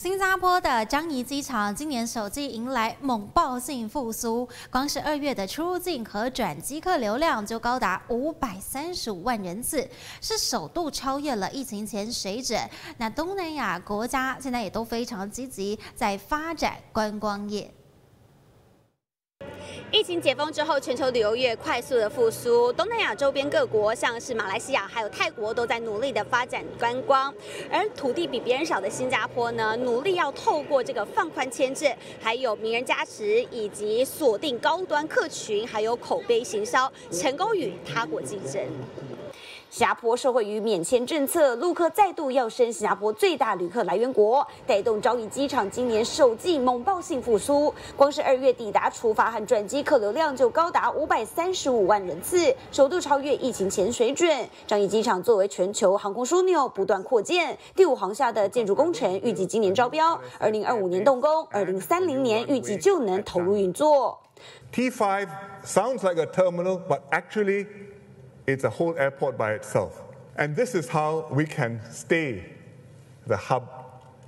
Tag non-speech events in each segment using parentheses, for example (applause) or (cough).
新加坡的樟宜机场今年首季迎来猛爆性复苏，光是二月的出入境和转机客流量就高达五百三十五万人次，是首度超越了疫情前水准。那东南亚国家现在也都非常积极在发展观光业。疫情解封之后，全球旅游业快速的复苏，东南亚周边各国，像是马来西亚还有泰国，都在努力的发展观光。而土地比别人少的新加坡呢，努力要透过这个放宽签证，还有名人加持，以及锁定高端客群，还有口碑行销，成功与他国竞争。新加坡受惠于免签政策，陆客再度要升新加坡最大旅客来源国，带动樟宜机场今年首季猛爆性复苏。光是二月抵达、出发和转机客流量就高达五百三十五万人次，首度超越疫情前水准。樟宜机场作为全球航空枢纽，不断扩建，第五航厦的建筑工程预计今年招标，二零二五年动工，二零三零年预计就能投入运作。T5 sounds like a terminal, but actually it's a whole airport by itself. And this is how we can stay the hub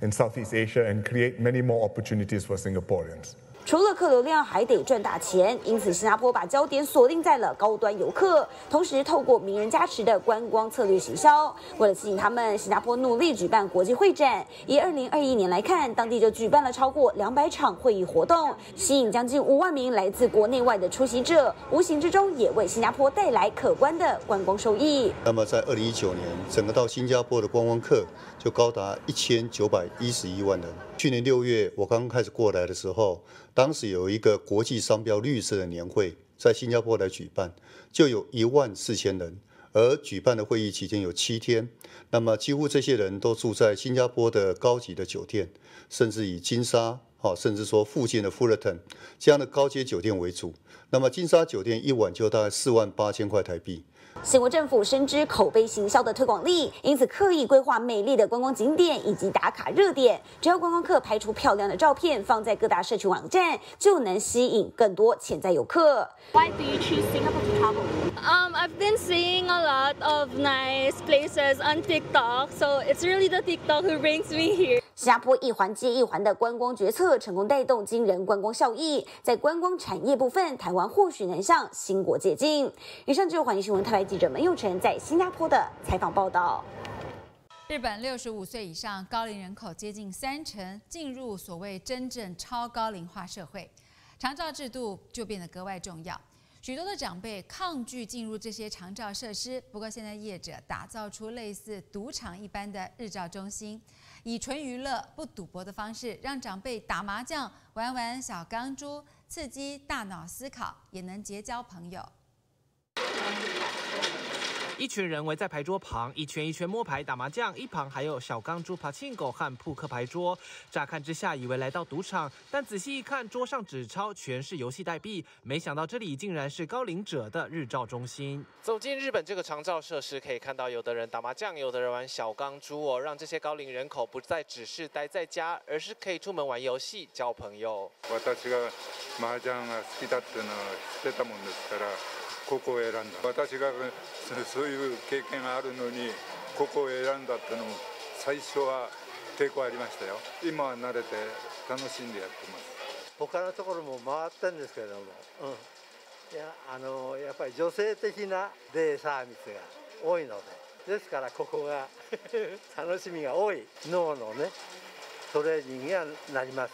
in Southeast Asia and create many more opportunities for Singaporeans. 除了客流量，还得赚大钱，因此新加坡把焦点锁定在了高端游客，同时透过名人加持的观光策略行销。为了吸引他们，新加坡努力举办国际会展。以二零二一年来看，当地就举办了超过两百场会议活动，吸引将近五万名来自国内外的出席者，无形之中也为新加坡带来可观的观光收益。那么在二零一九年，整个到新加坡的观光客就高达一千九百一十一万人。去年六月，我刚开始过来的时候。当时有一个国际商标绿色的年会，在新加坡来举办，就有一万四千人，而举办的会议期间有七天，那么几乎这些人都住在新加坡的高级的酒店，甚至以金沙，好，甚至说附近的富勒顿这样的高阶酒店为主，那么金沙酒店一晚就大概四万八千块台币。新国政府深知口碑行销的推广力，因此刻意规划美丽的观光景点以及打卡热点。只要观光客拍出漂亮的照片，放在各大社群网站，就能吸引更多潜在游客。Why do you choose Singapore to travel? Um, I've been seeing a lot of nice places on TikTok, so it's really the TikTok who brings me here. 新加坡一环接一环的观光决策，成功带动惊人观光效益。在观光产业部分，台湾或许能向新国借鉴。以上就是环球新闻特派记者门佑成在新加坡的采访报道。日本六十五岁以上高龄人口接近三成，进入所谓真正超高龄化社会，长照制度就变得格外重要。许多的长辈抗拒进入这些长照设施，不过现在业者打造出类似赌场一般的日照中心。以纯娱乐不赌博的方式，让长辈打麻将、玩玩小钢珠，刺激大脑思考，也能结交朋友。一群人围在牌桌旁，一圈一圈摸牌打麻将，一旁还有小钢珠、爬庆狗和扑克牌桌。乍看之下，以为来到赌场，但仔细一看，桌上纸钞全是游戏代币。没想到这里竟然是高龄者的日照中心。走进日本这个长照设施，可以看到有的人打麻将，有的人玩小钢珠哦，让这些高龄人口不再只是待在家，而是可以出门玩游戏、交朋友。ここを選んだ。私がそういう経験があるのにここを選んだってのも最初は抵抗ありましたよ。今は慣れて楽しんでやってます。他のところも回ったんですけれども、うん、いやあのやっぱり女性的なデイサービスが多いので。ですからここが (laughs) 楽しみが多い脳のねトレーニングにはなります。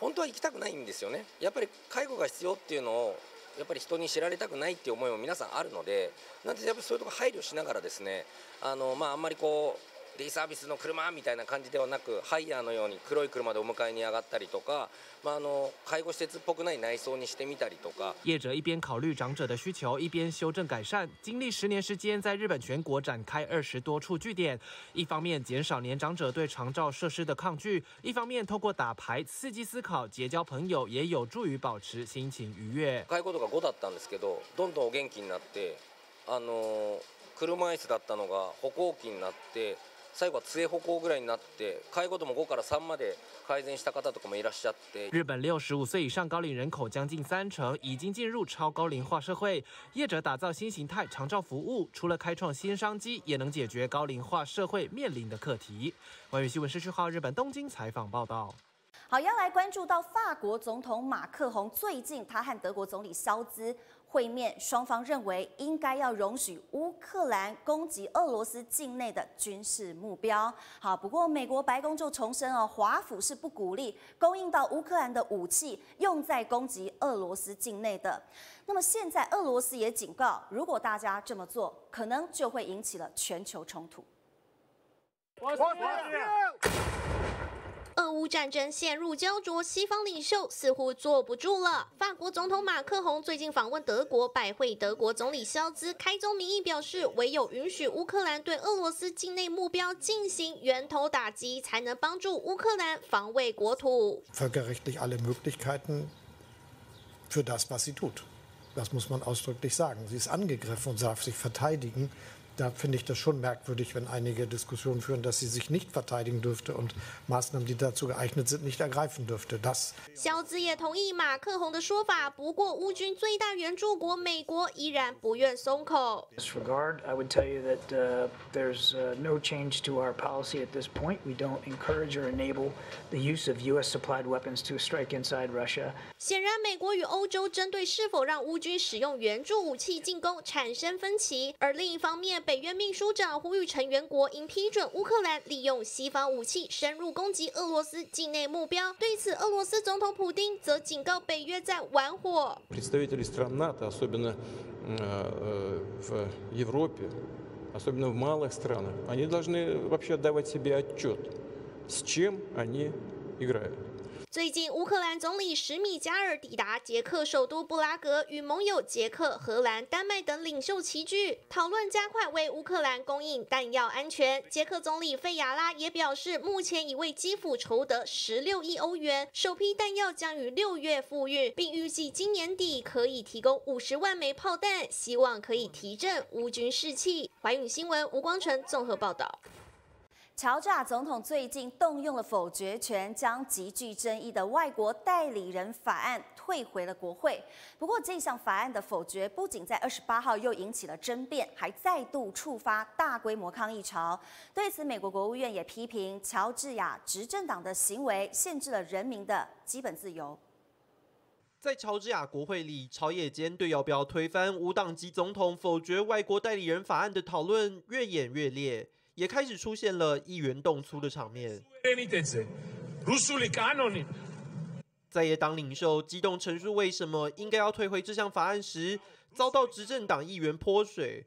本当は行きたくないんですよね。やっぱり介護が必要っていうのをやっぱり人に知られたくないっていう思いも皆さんあるのでなんでやっぱりそういうとこ配慮しながらですねあのまああんまりこうデイサービスの車みたいな感じではなくハイヤーのように黒い車でお迎えに上がったりとか、まあ、あの介護施設っぽくない内装にしてみたりとか业者一边考虑长者的需求，一边修正改善。经历十年时间，在日本全国展开二十多处据点，一方面减少年长者对长照设施的抗拒，一方面透过打牌刺激思考、结交朋友，也有助于保持心情愉悦。介護度が5だったんですけどどんどんお元気になってあの車椅子だったのが歩行器になって最後は杖歩行ぐらいになって介護度も5から3まで改善した方とかもいらっしゃって日本六十五岁以上高龄人口将近三成，已经进入超高龄化社会。业者打造新形态长照服务，除了开创新商机，也能解决高龄化社会面临的课题。关于新闻，失去号日本东京采访报道。 好，要来关注到法国总统马克宏最近他和德国总理肖兹会面，双方认为应该要容许乌克兰攻击俄罗斯境内的军事目标。好，不过美国白宫就重申哦，华府是不鼓励供应到乌克兰的武器用在攻击俄罗斯境内的。那么现在俄罗斯也警告，如果大家这么做，可能就会引起了全球冲突。俄乌战争陷入焦灼，西方领袖似乎坐不住了。法国总统马克宏最近访问德国，拜会德国总理肖兹，开宗明义表示，唯有允许乌克兰对俄罗斯境内目标进行源头打击，才能帮助乌克兰防卫国土。Das muss man ausdrücklich sagen. Sie ist angegriffen und darf sich verteidigen. Da finde ich das schon merkwürdig, wenn einige Diskussionen führen, dass sie sich nicht verteidigen dürfte und Maßnahmen, die dazu geeignet sind, nicht ergreifen dürfte. Das 肖兹也同意马克宏的说法，不过乌军最大援助国美国依然不愿松口。 In this regard, I would tell you that uh, there's uh, no change to our policy at this point. We don't encourage or enable the use of U.S. supplied weapons to strike inside Russia. 显然，美国与欧洲针对是否让乌军使用援助武器进攻产生分歧。而另一方面， 北约秘书长呼吁成员国应批准乌克兰利用西方武器深入攻击俄罗斯境内目标。对此，俄罗斯总统普京则警告北约在玩火。 Представители стран НАТО, особенно э, в Европе, особенно в малых странах, они должны вообще отдавать себе отчет, с чем они играют. 最近，乌克兰总理史米加尔抵达捷克首都布拉格，与盟友捷克、荷兰、丹麦等领袖齐聚，讨论加快为乌克兰供应弹药安全。捷克总理费亚拉也表示，目前已为基辅筹得十六亿欧元，首批弹药将于六月付运，并预计今年底可以提供五十万枚炮弹，希望可以提振乌军士气。怀宇新闻吴光成综合报道。乔治亚总统最近动用了否决权，将极具争议的外国代理人法案退回了国会。不过，这项法案的否决不仅在二十八号又引起了争辩，还再度触发大规模抗议潮。对此，美国国务院也批评乔治亚执政党的行为限制了人民的基本自由。在乔治亚国会里，朝野间对要不要推翻无党籍总统否决外国代理人法案的讨论越演越烈。也开始出现了议员动粗的场面。在野党领袖激动陈述为什么应该要退回这项法案时，遭到执政党议员泼水。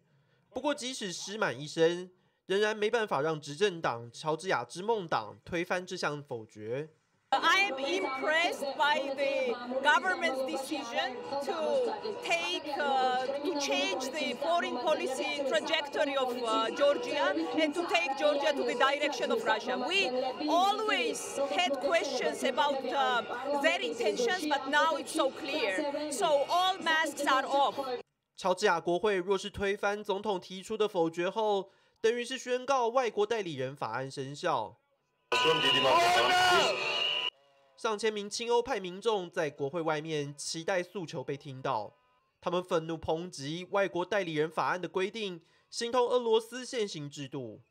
不过，即使湿满一身，仍然没办法让执政党乔治亚之梦党推翻这项否决。I am impressed by the government's decision to take, uh, to change the foreign policy trajectory of uh, Georgia and to take Georgia to the direction of Russia. We always had questions about uh, their intentions, but now it's so clear. So all masks are off. 乔治亚国会若是推翻总统提出的否决后，等于是宣告外国代理人法案生效。 上千名亲欧派民众在国会外面期待诉求被听到，他们愤怒抨击外国代理人法案的规定，形同俄罗斯现行制度。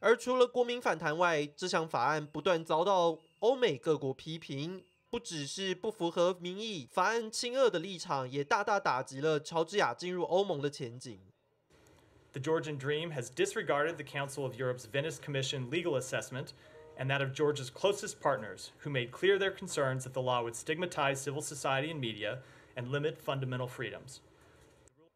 而除了国民反弹外，这项法案不断遭到欧美各国批评，不只是不符合民意，法案亲俄的立场也大大打击了乔治亚进入欧盟的前景。The Georgian Dream has disregarded the Council of Europe's Venice Commission legal assessment and that of Georgia's closest partners, who made clear their concerns that the law would stigmatize civil society and media and limit fundamental freedoms.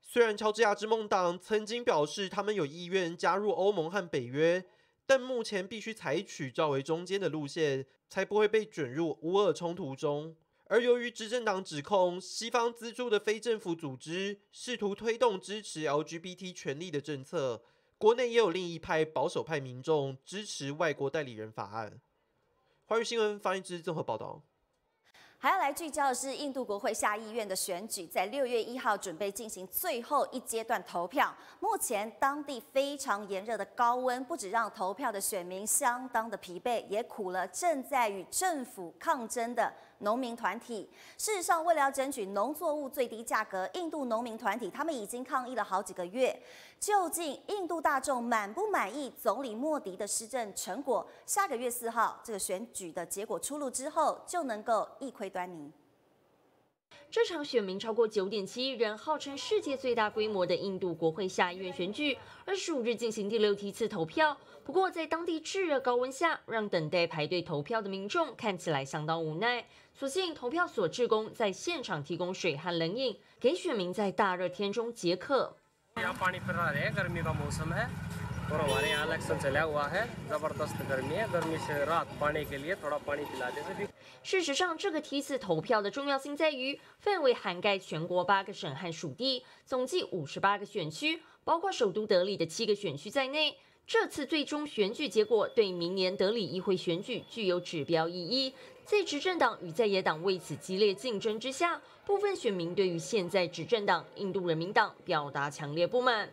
虽然乔治亚之梦党曾经表示他们有意愿加入欧盟和北约，但目前必须采取较为中间的路线，才不会被卷入乌俄冲突中。而由于执政党指控西方资助的非政府组织试图推动支持 LGBT 权利的政策，国内也有另一派保守派民众支持外国代理人法案。华语新闻发言之综合报道。还要来聚焦的是，印度国会下议院的选举，在六月一号准备进行最后一阶段投票。目前当地非常炎热的高温，不止让投票的选民相当的疲惫，也苦了正在与政府抗争的。农民团体，事实上，为了要争取农作物最低价格，印度农民团体他们已经抗议了好几个月。究竟印度大众满不满意总理莫迪的施政成果？下个月四号这个选举的结果出炉之后，就能够一窥端倪。这场选民超过九点七亿人，号称世界最大规模的印度国会下议院选举，二十五日进行第六梯次投票。不过，在当地炙热高温下，让等待排队投票的民众看起来相当无奈。所幸投票所职工在现场提供水和冷饮，给选民在大热天中解渴。(laughs) 事实上，这个梯次投票的重要性在于范围涵盖全国八个省和属地，总计五十八个选区，包括首都德里的七个选区在内。这次最终选举结果对明年德里议会选举具有指标意义。在执政党与在野党为此激烈竞争之下，部分选民对于现在执政党印度人民党表达强烈不满。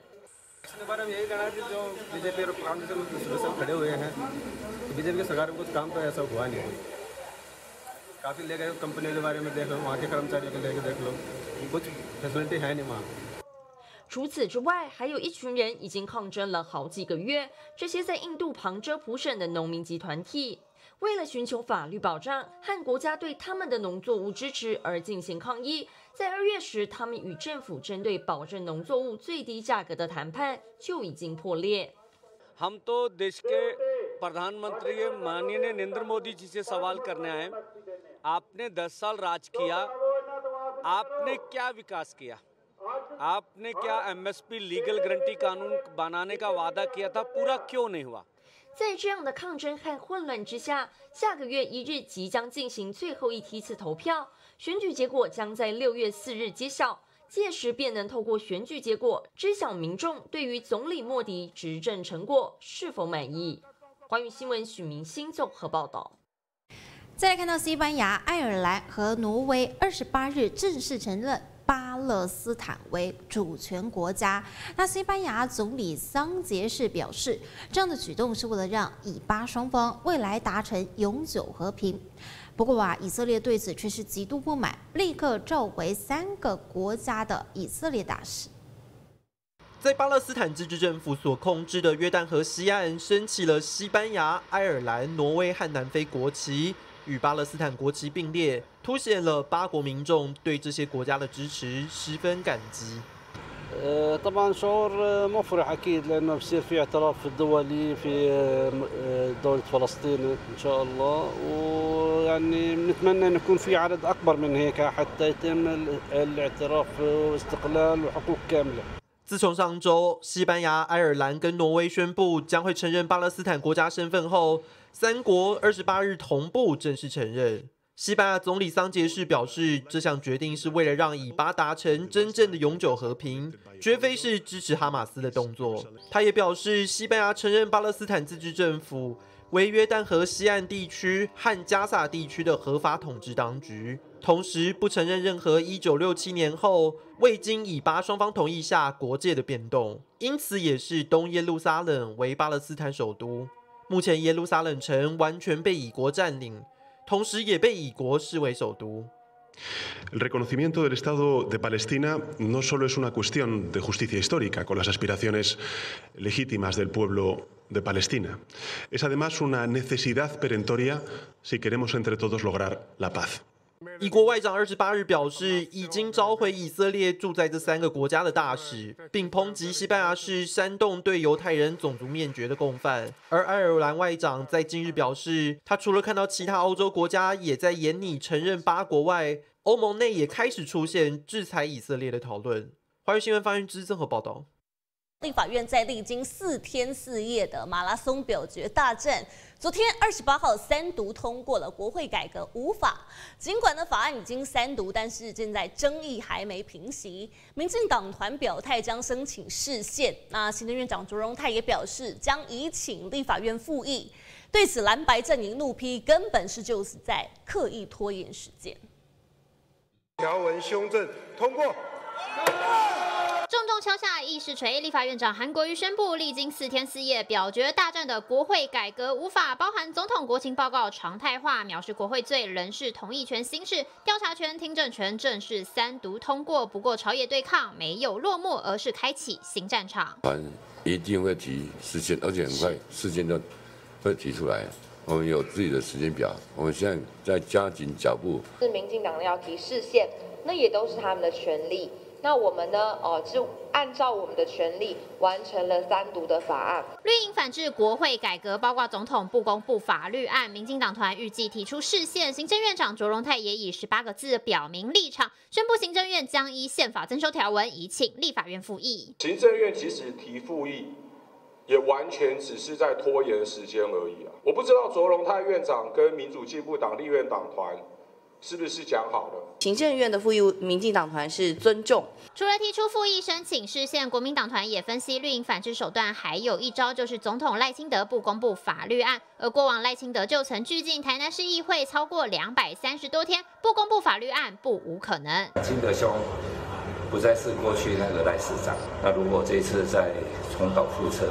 除此之外，还有一群人已经抗争了好几个月。这些在印度旁遮普省的农民集团体，为了寻求法律保障和国家对他们的农作物支持而进行抗议。在二月时，他们与政府针对保证农作物最低价格的谈判就已经破裂。हम तो देश के प्रधानमंत्री माननीय नरेंद्र मोदी जी से सवाल करने आए आपने दस साल राज किया आपने क्या विकास किया आपने क्या एमएसपी लीगल गारंटी कानून बनाने का वादा किया था पूरा क्यों नहीं हुआ 在这样的抗争和混乱之下，下个月一日即将进行最后一梯次投票，选举结果将在六月四日揭晓。届时便能透过选举结果知晓民众对于总理莫迪执政成果是否满意。华语新闻许明星综合报道。再来看到西班牙、爱尔兰和挪威，二十八日正式承认。 巴勒斯坦为主权国家，那西班牙总理桑杰士表示，这样的举动是为了让以巴双方未来达成永久和平。不过啊，以色列对此却是极度不满，立刻召回三个国家的以色列大使。在巴勒斯坦自治政府所控制的约旦河西岸，升起了西班牙、爱尔兰、挪威和南非国旗。与巴勒斯坦国旗并列，凸显了巴国民众对这些国家的支持，十分感激。呃，طبعا شعور مفرح أكيد لأنه بصير في اعتراف دولي في دولة فلسطين إن شاء الله ويعني بنتمنى إنه يكون في عدد أكبر من هيك حتى يتم الاعتراف واستقلال وحقوق كاملة。自从上周西班牙、爱尔兰跟挪威宣布将会承认巴勒斯坦国家身份后， 三国二十八日同步正式承认。西班牙总理桑杰士表示，这项决定是为了让以巴达成真正的永久和平，绝非是支持哈马斯的动作。他也表示，西班牙承认巴勒斯坦自治政府为约旦河西岸地区和加萨地区的合法统治当局，同时不承认任何一九六七年后未经以巴双方同意下国界的变动，因此也是东耶路撒冷为巴勒斯坦首都。目前耶路撒冷城完全被以国占领，同时也被以国视为首都。El reconocimiento del Estado de Palestina no solo es una cuestión de justicia histórica con las aspiraciones legítimas del pueblo de Palestina, es además una necesidad perentoria si queremos entre todos lograr la paz. 以国外长二十八日表示，已经召回以色列住在这三个国家的大使，并抨击西班牙是煽动对犹太人种族灭绝的共犯。而爱尔兰外长在近日表示，他除了看到其他欧洲国家也在严拟承认八国外，欧盟内也开始出现制裁以色列的讨论。华语新闻发言之综合报道。立法院在历经四天四夜的马拉松表决大战，昨天二十八号三读通过了国会改革无法。尽管呢法案已经三读，但是现在争议还没平息。民进党团表态将申请释宪，那行政院长卓荣泰也表示将移请立法院复议。对此，蓝白阵营怒批，根本是就是在刻意拖延时间。条文修正通过。重重敲下议事锤，立法院长韩国瑜宣布，历经四天四夜表决大战的国会改革无法包含总统国情报告常态化，藐视国会罪，人事同意权新事调查权、听证权正式三读通过。不过朝野对抗没有落幕，而是开启新战场。团一定会提时间，而且很快时间就会提出来。我们有自己的时间表，我们现在在加紧脚步。是民进党要提视线，那也都是他们的权利。那我们呢？哦，就按照我们的权利完成了三读的法案。绿营反制国会改革，包括总统不公布法律案。民进党团预计提出释宪，行政院长卓荣泰也以十八个字表明立场，宣布行政院将依宪法增修条文，移请立法院复议。行政院其实提复议，也完全只是在拖延时间而已啊！我不知道卓荣泰院长跟民主进步党立院党团。是不是讲好了？行政院的复议，民进党团是尊重。除了提出复议申请释宪，国民党团也分析绿营反制手段，还有一招就是总统赖清德不公布法律案。而过往赖清德就曾拒进台南市议会超过两百三十多天，不公布法律案不无可能。清德兄不再是过去那个赖市长，那如果这次再重蹈覆辙，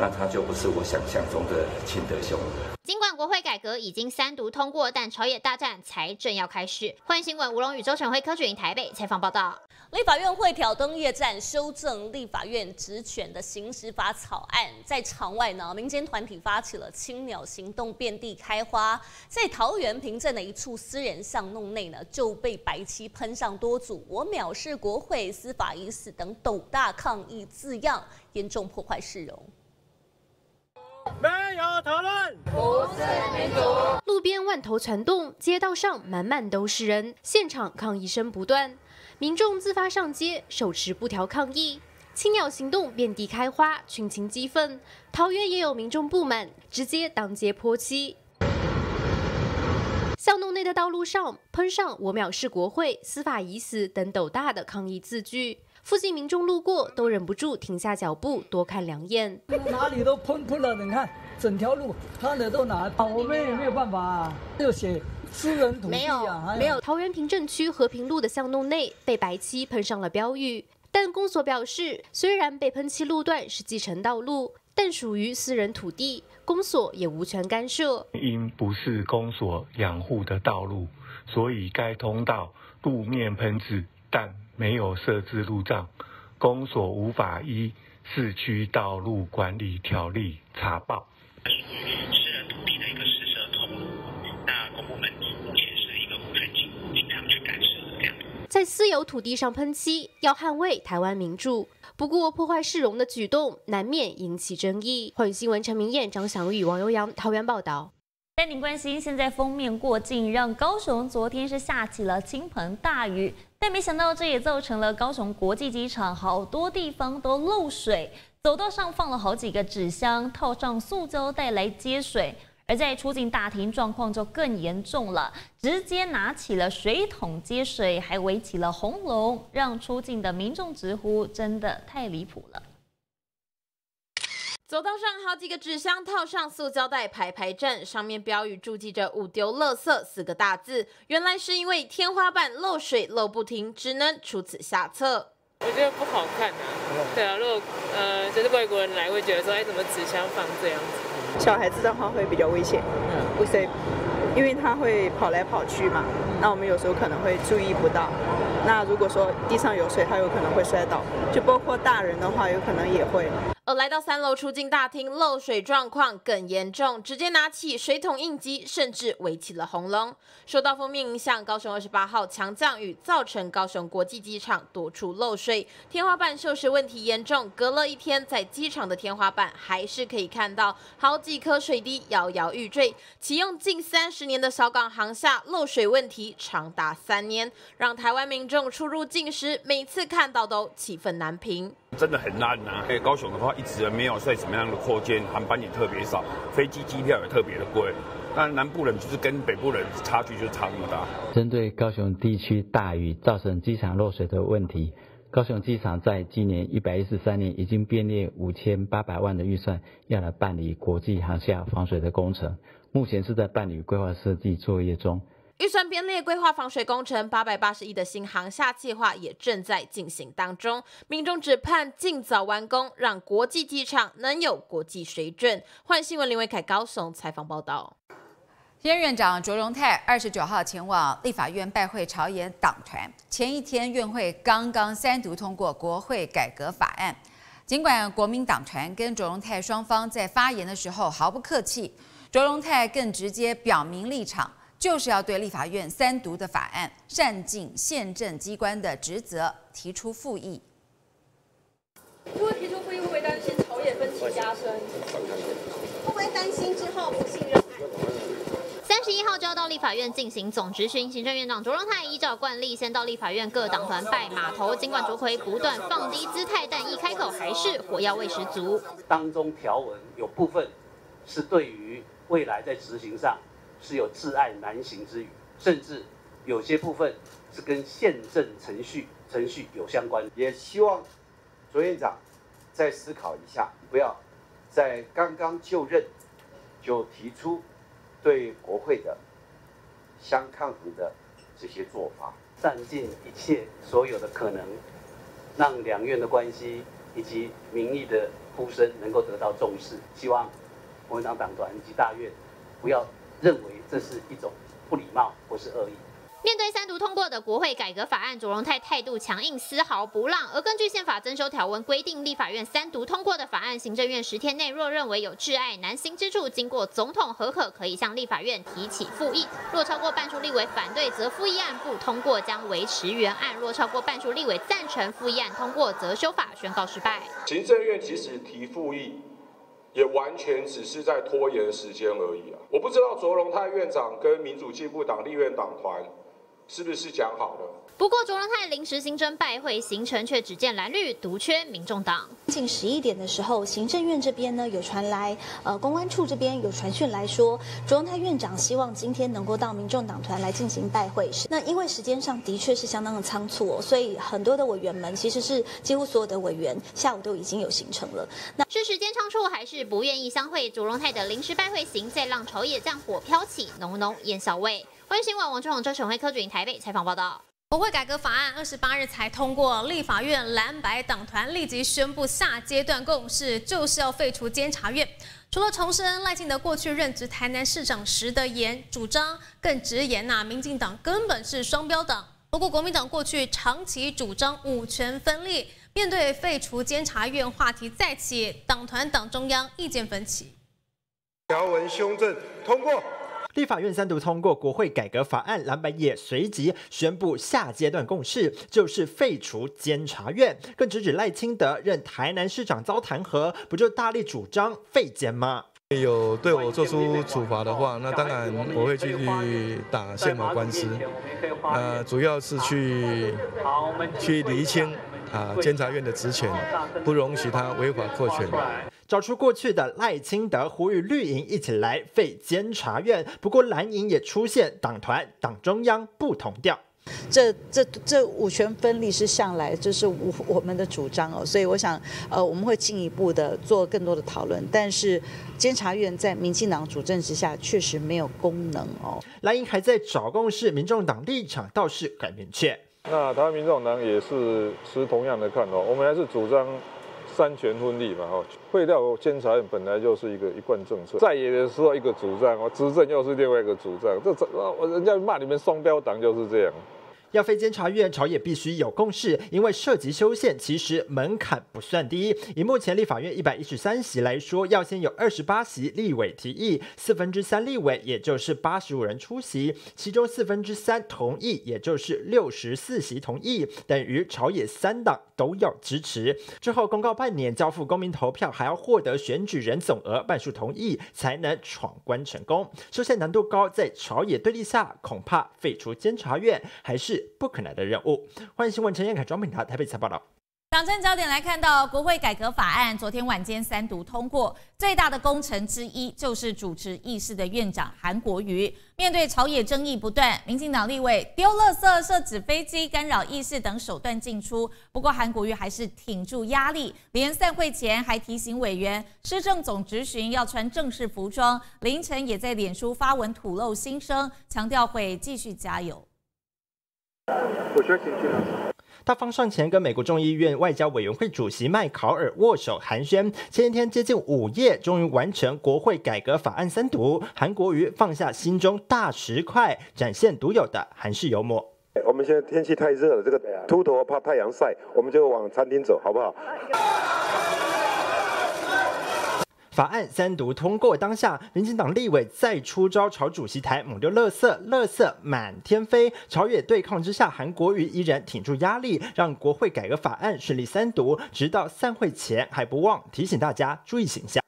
那他就不是我想象中的清德兄了。尽管国会改革已经三读通过，但朝野大战才正要开始。欢迎新闻吴龙宇、周成辉、科学营台北采访报道。立法院会挑灯夜战，修正立法院职权的行使法草案。在场外呢，民间团体发起了青鸟行动，遍地开花。在桃园平镇的一处私人巷弄内呢，就被白漆喷上多组“我藐视国会，司法已死”等斗大抗议字样，严重破坏市容。没有讨论，不是民主。路边万头攒动，街道上满满都是人，现场抗议声不断，民众自发上街，手持布条抗议。青鸟行动遍地开花，群情激愤。桃园也有民众不满，直接当街泼漆。巷弄内的道路上喷上“我藐视国会，司法已死”等斗大的抗议字句。附近民众路过都忍不住停下脚步，多看两眼。哪里都喷喷了，你看整条路，他的都拿啊，我们也没有办法啊，就写私人土地啊。没有，桃园平镇区和平路的巷弄内被白漆喷上了标语，但公所表示，虽然被喷漆路段是继承道路，但属于私人土地，公所也无权干涉。因不是公所养护的道路，所以该通道路面喷字，但。没有设置路障，公所无法依市区道路管理条例查报。是土地的一个施设通路，那公部门目前是一个无权经经常去干涉这样。在私有土地上喷漆，要捍卫台湾名著，不过破坏市容的举动难免引起争议。欢迎新闻陈明燕、张祥宇、王悠阳桃园报道。带您关心，现在封面过境，让高雄昨天是下起了倾盆大雨，但没想到这也造成了高雄国际机场好多地方都漏水，走道上放了好几个纸箱，套上塑胶袋来接水，而在出境大厅状况就更严重了，直接拿起了水桶接水，还围起了红龙，让出境的民众直呼真的太离谱了。走道上好几个纸箱套上塑胶袋排排站，上面标语注记着“勿丢垃圾”四个大字。原来是因为天花板漏水漏不停，只能出此下策。我觉得不好看啊。对啊，如果呃就是外国人来，会觉得说，哎，怎么纸箱放这样子？小孩子的话会比较危险，嗯不是？因为他会跑来跑去嘛。那我们有时候可能会注意不到。那如果说地上有水，他有可能会摔倒。就包括大人的话，有可能也会。而来到三楼出境大厅，漏水状况更严重，直接拿起水桶应急，甚至围起了红龙。受到封面影响，高雄二十八号强降雨造成高雄国际机场多处漏水，天花板锈蚀问题严重。隔了一天，在机场的天花板还是可以看到好几颗水滴摇摇欲坠。启用近三十年的小港航厦漏水问题长达三年，让台湾民众出入境时每次看到都气愤难平。真的很烂呐！哎，高雄的话一直没有在什么样的扩建，航班也特别少，飞机机票也特别的贵。那南部人就是跟北部人差距就差那么大。针对高雄地区大雨造成机场漏水的问题，高雄机场在今年一百一十三年已经编列五千八百万的预算，要来办理国际航厦防水的工程，目前是在办理规划设计作业中。预算编列规划防水工程八百八十亿的新航厦计划也正在进行当中，民众只盼尽早完工，让国际机场能有国际水准。欢迎新闻林伟凯高雄采访报道。现院长卓荣泰二十九号前往立法院拜会朝野党团，前一天院会刚刚三读通过国会改革法案。尽管国民党团跟卓荣泰双方在发言的时候毫不客气，卓荣泰更直接表明立场，就是要对立法院三读的法案善尽宪政机关的职责，提出复议。如果提出复议，会不会担心朝野分歧加深？会不会担心之后不信任？三十一号就要到立法院进行总质询，行政院长卓荣泰依照惯例先到立法院各党团拜码头。尽管卓奎不断放低姿态，但一开口还是火药味十足。当中条文有部分是对于未来在执行上是有至爱难行之余，甚至有些部分是跟宪政程序程序有相关。也希望卓院长再思考一下，不要在刚刚就任就提出。对国会的相抗衡的这些做法，占尽一切所有的可能，让两院的关系以及民意的呼声能够得到重视。希望国民党党团及大院不要认为这是一种不礼貌或是恶意。面对三读通过的国会改革法案，卓荣泰态度强硬，丝毫不让。而根据宪法增修条文规定，立法院三读通过的法案，行政院十天内若认为有挚爱难行之处，经过总统核可，可以向立法院提起复议。若超过半数立委反对，则复议案不通过，将维持原案；若超过半数立委赞成复议案通过，则修法宣告失败。行政院即使提复议，也完全只是在拖延时间而已啊！我不知道卓荣泰院长跟民主进步党立院党团。是不是讲好了？不过卓荣泰临时新增拜会行程却只见蓝绿独缺民众党。近十一点的时候，行政院这边呢有传来，呃，公安处这边有传讯来说，卓荣泰院长希望今天能够到民众党团来进行拜会。那因为时间上的确是相当的仓促，所以很多的委员们其实是几乎所有的委员下午都已经有行程了。那是时间仓促，还是不愿意相会？卓荣泰的临时拜会行，再让朝野战火飘起浓浓烟硝味。欢迎新闻王志宏、周选辉、柯俊台北采访报道。国会改革法案二十八日才通过，立法院蓝白党团立即宣布下阶段共识，就是要废除监察院。除了重申赖清德过去任职台南市长时的言主张，更直言呐，民进党根本是双标党。不过国民党过去长期主张五权分立，面对废除监察院话题再起，党团党中央意见分歧。条文修正通过。立法院三读通过国会改革法案，蓝白也随即宣布下阶段共识，就是废除监察院，更直指赖清德任台南市长遭弹劾，不就大力主张废监吗？有对我做出处罚的话，那当然我会继续打宪法官司，呃，主要是去去厘清啊监察院的职权，不容许他违法扩权。找出过去的赖清德呼吁绿营一起来废监察院，不过蓝营也出现党团党中央不同调。这这这五权分立是向来就是我我们的主张哦，所以我想呃我们会进一步的做更多的讨论。但是监察院在民进党主政之下确实没有功能哦。蓝营还在找共识，民众党立场倒是很明确。那台湾民众党也是持同样的看法，我们还是主张。三权分立嘛，哈，废掉监察院本来就是一个一贯政策，在野的时候一个主张，哦，执政又是另外一个主张，这这，人家骂你们双标党就是这样。要非监察院，朝野必须有共识，因为涉及修宪，其实门槛不算低。以目前立法院一百一十三席来说，要先有二十八席立委提议，四分之三立委，也就是八十五人出席，其中四分之三同意，也就是六十四席同意，等于朝野三党都要支持。之后公告半年，交付公民投票，还要获得选举人总额半数同意，才能闯关成功。修宪难度高，在朝野对立下，恐怕废除监察院还是。不可能的任务。欢迎新闻陈彦凯、庄品达台北采报道。党政焦点来看到国会改革法案，昨天晚间三读通过。最大的功臣之一就是主持议事的院长韩国瑜。面对朝野争议不断，民进党立委丢垃圾、设纸飞机、干扰议事等手段进出。不过韩国瑜还是挺住压力，连散会前还提醒委员，施政总执询要穿正式服装。凌晨也在脸书发文吐露心声，强调会继续加油。我需要进去了。他方上前跟美国众议院外交委员会主席麦考尔握手寒暄。前一天接近午夜，终于完成国会改革法案三读。韩国瑜放下心中大石块，展现独有的韩式幽默。我们现在天气太热了，这个秃头怕太阳晒，我们就往餐厅走，好不好？法案三读通过当下，民进党立委再出招朝主席台猛丢垃圾，垃圾满天飞。朝野对抗之下，韩国瑜依然挺住压力，让国会改革法案顺利三读。直到散会前，还不忘提醒大家注意形象。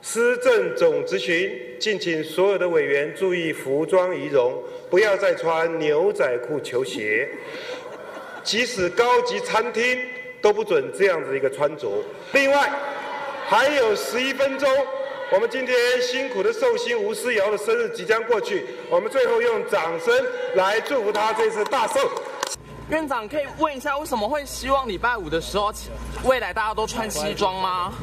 施政总执行，敬请所有的委员注意服装仪容，不要再穿牛仔裤、球鞋，即使高级餐厅都不准这样子一个穿着。另外。还有十一分钟，我们今天辛苦的寿星吴思瑶的生日即将过去，我们最后用掌声来祝福他这次大寿。院长可以问一下，为什么会希望礼拜五的时候，未来大家都穿西装吗？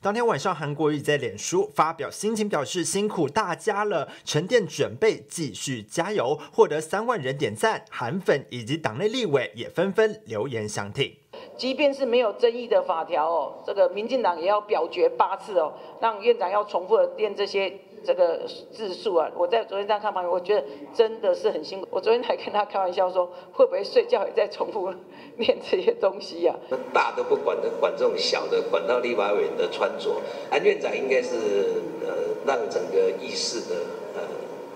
当天晚上，韩国瑜在脸书发表心情，表示辛苦大家了，沉淀准备，继续加油，获得三万人点赞，韩粉以及党内立委也纷纷留言相挺。即便是没有争议的法条哦，这个民进党也要表决八次哦，让院长要重复的念这些这个字数啊。我在昨天在看旁边，我觉得真的是很辛苦。我昨天还跟他开玩笑说，会不会睡觉也在重复念这些东西呀？大的不管的，管这种小的，管到立法委的穿着。安院长应该是呃，让整个议事的呃，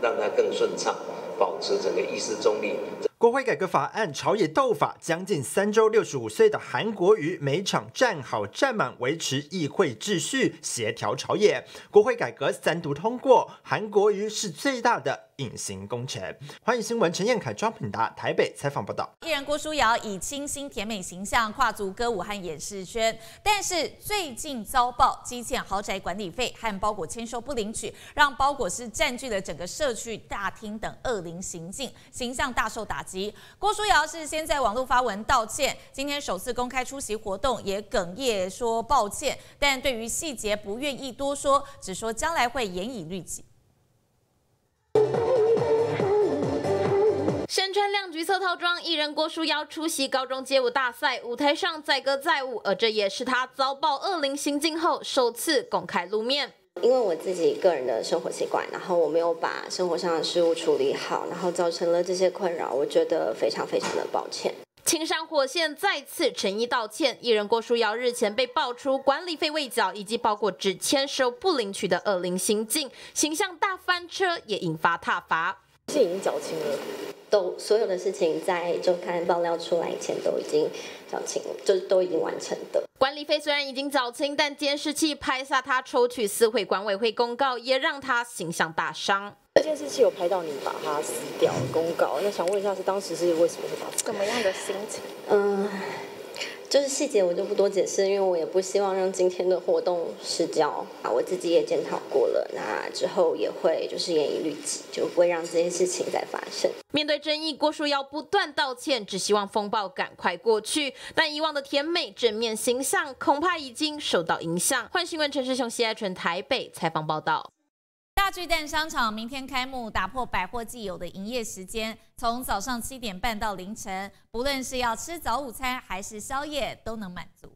让他更顺畅，保持整个议事中立。国会改革法案朝野斗法将近三周，六十五岁的韩国瑜每场站好站满，维持议会秩序，协调朝野。国会改革三读通过，韩国瑜是最大的。隐形工程，欢迎新闻陈彦凯、庄品达台北采访报道。艺人郭书瑶以清新甜美形象跨足歌舞和演视圈，但是最近遭曝积欠豪宅管理费和包裹签收不领取，让包裹师占据了整个社区大厅等恶灵行径，形象大受打击。郭书瑶是先在网络发文道歉，今天首次公开出席活动，也哽咽说抱歉，但对于细节不愿意多说，只说将来会严以律己。身穿亮橘色套装，艺人郭书瑶出席高中街舞大赛，舞台上载歌载舞，而这也是她遭曝恶灵行径后首次公开露面。因为我自己个人的生活习惯，然后我没有把生活上的事物处理好，然后造成了这些困扰，我觉得非常非常的抱歉。青山火线再次诚意道歉，艺人郭书瑶日前被爆出管理费未缴以及包括只签收不领取的恶灵行径，形象大翻车，也引发挞伐。是已经缴清了，都所有的事情在周刊爆料出来以前都已经缴清了，就是都已经完成的。管理费虽然已经缴清，但监视器拍下他抽取私会管委会公告，也让他形象大伤。监视器有拍到你把它撕掉公告，那想问一下，是当时是为什么会把怎么样的心情？嗯。就是细节我就不多解释，因为我也不希望让今天的活动失焦啊。我自己也检讨过了，那之后也会就是严以律己，就不会让这些事情再发生。面对争议，郭书瑶不断道歉，只希望风暴赶快过去。但以往的甜美正面形象恐怕已经受到影响。换新闻陈世雄、谢爱纯台北采访报道。大巨蛋商场明天开幕，打破百货既有的营业时间，从早上七点半到凌晨，不论是要吃早午餐还是宵夜，都能满足。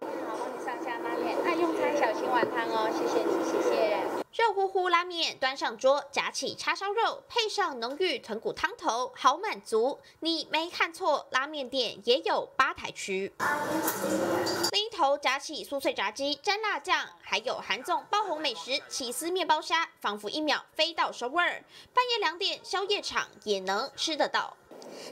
好，帮你上下拉面，爱用餐小心碗汤哦，谢谢你，谢谢。热乎乎拉面端上桌，夹起叉烧肉，配上浓郁豚骨汤头，好满足。你没看错，拉面店也有吧台区。另一头夹起酥脆炸鸡，沾辣酱，还有韩总爆红美食起司面包虾，仿佛一秒飞到首尔。半夜两点，宵夜场也能吃得到。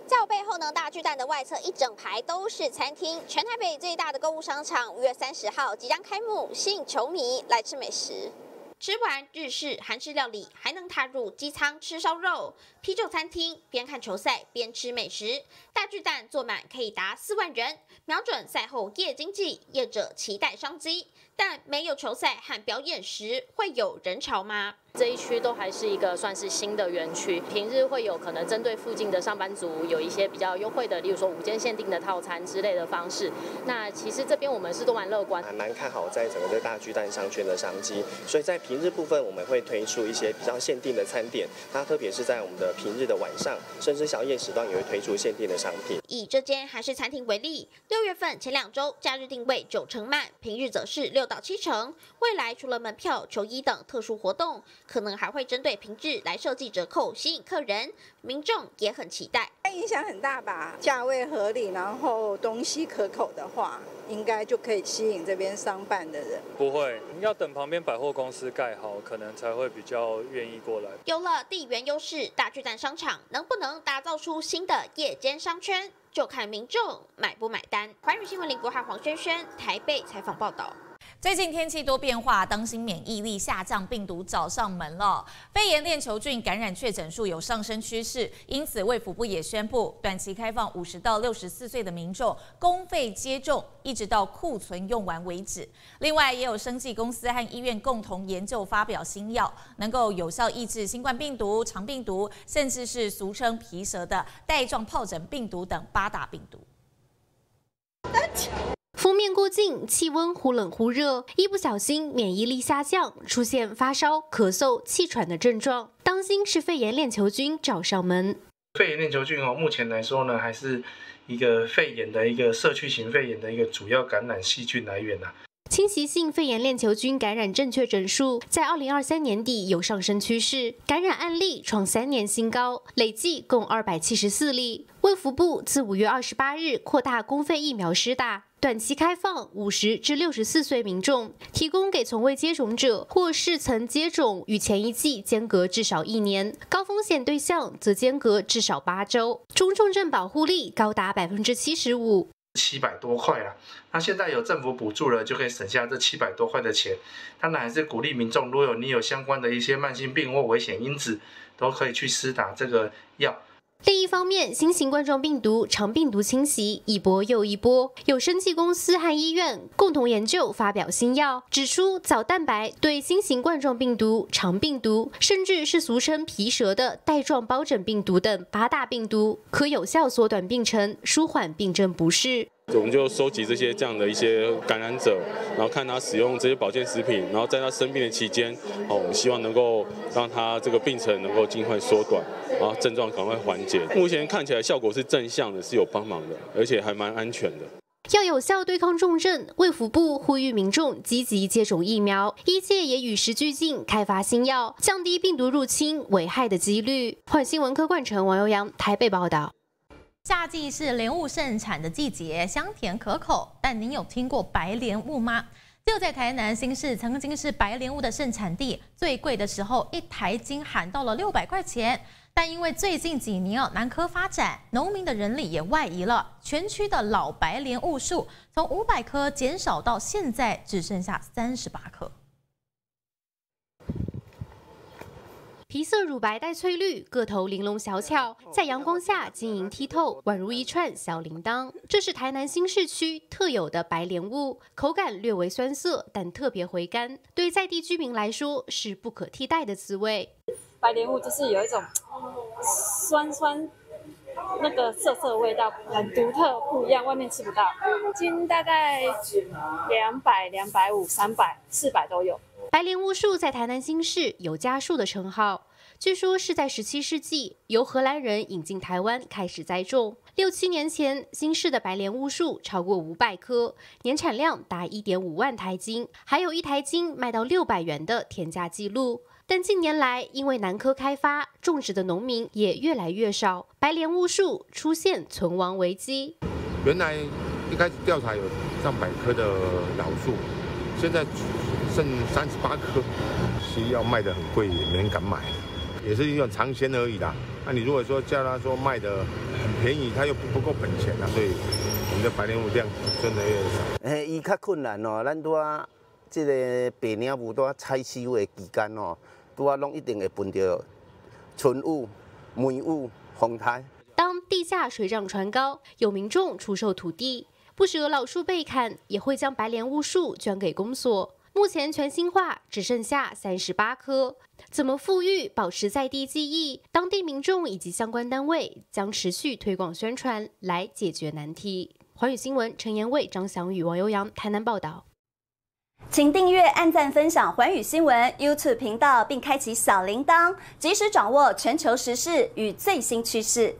在我背后呢，大巨蛋的外侧一整排都是餐厅，全台北最大的购物商场，五月三十号即将开幕，吸引球迷来吃美食。吃完日式、韩式料理，还能踏入机舱吃烧肉、啤酒餐厅，边看球赛边吃美食。大巨蛋坐满可以达四万人，瞄准赛后夜经济，业者期待商机。但没有球赛和表演时，会有人潮吗？这一区都还是一个算是新的园区，平日会有可能针对附近的上班族有一些比较优惠的，例如说午间限定的套餐之类的方式。那其实这边我们是都蛮乐观，还蛮看好在整个这大巨蛋商圈的商机。所以在平日部分，我们会推出一些比较限定的餐点，那特别是在我们的平日的晚上，甚至宵夜时段也会推出限定的商品。以这间韩式餐厅为例，六月份前两周假日定位九成满，平日则是六到七成。未来除了门票、球衣等特殊活动，可能还会针对平日来设计折扣，吸引客人。民众也很期待，影响很大吧？价位合理，然后东西可口的话，应该就可以吸引这边商办的人。不会，要等旁边百货公司盖好，可能才会比较愿意过来。有了地缘优势，大巨蛋商场能不能打造出新的夜间商圈，就看民众买不买单。环宇新闻林国汉、黄轩轩台北采访报道。最近天气多变化，当心免疫力下降，病毒找上门了。肺炎链球菌感染确诊数有上升趋势，因此卫福部也宣布短期开放五十到六十四岁的民众公费接种，一直到库存用完为止。另外，也有生技公司和医院共同研究发表新药，能够有效抑制新冠病毒、肠病毒，甚至是俗称皮蛇的带状疱疹病毒等八大病毒。封面过境，气温忽冷忽热，一不小心免疫力下降，出现发烧、咳嗽、气喘的症状，当心是肺炎链球菌找上门。肺炎链球菌哦，目前来说呢，还是一个肺炎的一个社区型肺炎的一个主要感染细菌来源呐。侵袭性肺炎链球菌感染正确诊数在二零二三年底有上升趋势，感染案例创三年新高，累计共二百七十四例。卫福部自五月二十八日扩大公费疫苗施打。短期开放五十至六十四岁民众，提供给从未接种者或是曾接种与前一剂间隔至少一年，高风险对象则间隔至少八周，中重症保护力高达百分之七十五，七百多块啊！那现在有政府补助了，就可以省下这七百多块的钱。当然还是鼓励民众，如果你有相关的一些慢性病或危险因子，都可以去施打这个药。另一方面，新型冠状病毒长病毒侵袭一波又一波，有生技公司和医院共同研究发表新药，指出藻蛋白对新型冠状病毒、长病毒，甚至是俗称皮蛇的带状疱疹病毒等八大病毒，可有效缩短病程，舒缓病症不适。我们就收集这些这样的一些感染者，然后看他使用这些保健食品，然后在他生病的期间，哦，我们希望能够让他这个病程能够尽快缩短，然后症状赶快缓解。目前看起来效果是正向的，是有帮忙的，而且还蛮安全的。要有效对抗重症，卫福部呼吁民众积极接种疫苗，医界也与时俱进，开发新药，降低病毒入侵危害的几率。换新闻科冠城王悠阳台北报道。夏季是莲雾盛产的季节，香甜可口。但您有听过白莲雾吗？就在台南新市，曾经是白莲雾的盛产地，最贵的时候一台斤喊到了六百块钱。但因为最近几年哦南科发展，农民的人力也外移了，全区的老白莲雾树从五百棵减少到现在只剩下三十八棵。皮色乳白带翠绿，个头玲珑小巧，在阳光下晶莹剔透，宛如一串小铃铛。这是台南新市区特有的白莲雾，口感略微酸涩，但特别回甘，对在地居民来说是不可替代的滋味。白莲雾就是有一种酸酸那个涩涩味道，很独特不一样，外面吃不到。斤大概两百、两百五、三百、四百都有。白莲雾树在台南新市有家树的称号，据说是在十七世纪由荷兰人引进台湾开始栽种。六七年前，新市的白莲雾树超过五百棵，年产量达一点五万台斤，还有一台斤卖到六百元的天价记录。但近年来，因为南科开发，种植的农民也越来越少，白莲雾树出现存亡危机。原来一开始调查有上百棵的老树，现在。剩三十八颗，是要卖的很贵，也没人敢买，也是一种尝鲜而已啦。那你如果说叫他说卖的很便宜，他又不不够本钱啊，所以我们的白莲雾量真的越少。哎，伊较困难哦，咱多这个白鸟雾在采收的期间哦，拄啊拢一定会分到春雾、梅雾、风台。当地价水涨船高，有民众出售土地，不舍老树被砍，也会将白莲雾树捐给公所。目前全新化只剩下三十八颗，怎么富裕、保持在地记忆？当地民众以及相关单位将持续推广宣传，来解决难题。环宇新闻陈延伟、张祥宇、王悠阳台南报道。请订阅、按赞、分享环宇新闻 YouTube 频道，并开启小铃铛，及时掌握全球时事与最新趋势。